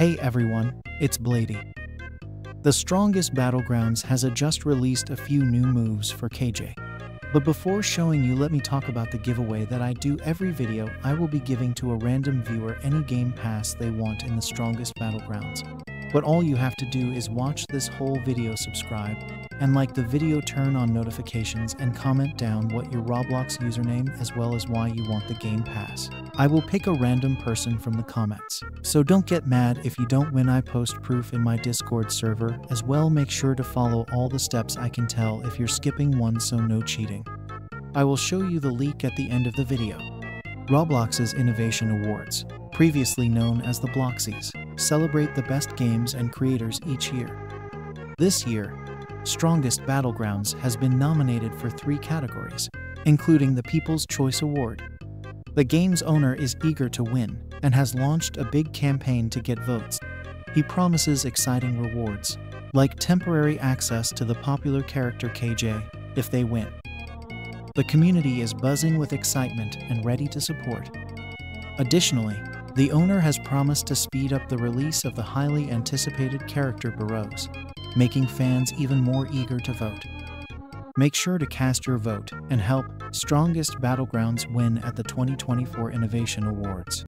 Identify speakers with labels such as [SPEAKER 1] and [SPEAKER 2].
[SPEAKER 1] Hey everyone, it's Bladey. The Strongest Battlegrounds has just released a few new moves for KJ. But before showing you, let me talk about the giveaway that I do every video. I will be giving to a random viewer any game pass they want in the Strongest Battlegrounds. But all you have to do is watch this whole video, subscribe, and like the video, turn on notifications, and comment down what your Roblox username as well as why you want the Game Pass. I will pick a random person from the comments. So don't get mad if you don't win. I post proof in my Discord server. As well, make sure to follow all the steps I can tell if you're skipping one, so no cheating. I will show you the leak at the end of the video. Roblox's Innovation Awards, previously known as the Bloxies, celebrate the best games and creators each year. This year, Strongest Battlegrounds has been nominated for three categories, including the People's Choice Award. The game's owner is eager to win and has launched a big campaign to get votes. He promises exciting rewards, like temporary access to the popular character KJ if they win. The community is buzzing with excitement and ready to support. Additionally, the owner has promised to speed up the release of the highly anticipated character Boros, making fans even more eager to vote. Make sure to cast your vote and help Strongest Battlegrounds win at the 2024 Innovation Awards.